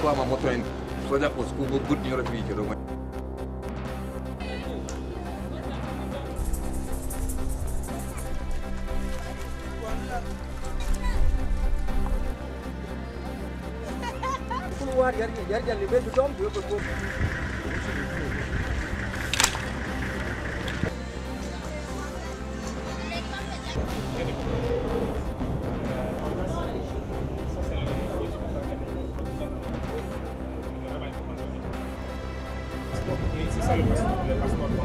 kuhama moto en soja pos ku gudñoro wiike ɗo couloir yar yar jalli ɓe ɗum yo されます。